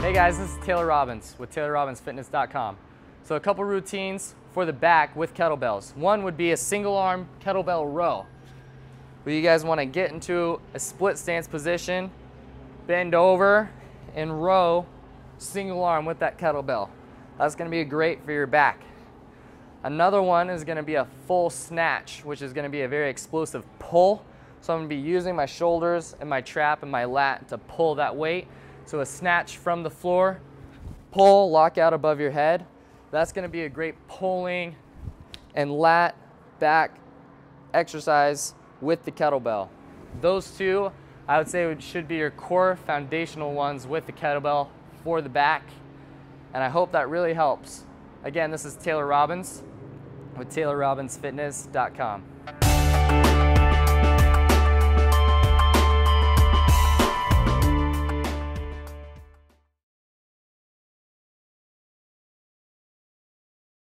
Hey guys, this is Taylor Robbins with TaylorRobbinsFitness.com. So a couple routines for the back with kettlebells. One would be a single arm kettlebell row. Where you guys wanna get into a split stance position, bend over and row single arm with that kettlebell. That's gonna be great for your back. Another one is gonna be a full snatch, which is gonna be a very explosive pull. So I'm gonna be using my shoulders and my trap and my lat to pull that weight. So a snatch from the floor, pull, lock out above your head. That's gonna be a great pulling and lat back exercise with the kettlebell. Those two, I would say should be your core foundational ones with the kettlebell for the back. And I hope that really helps. Again, this is Taylor Robbins with TaylorRobbinsFitness.com.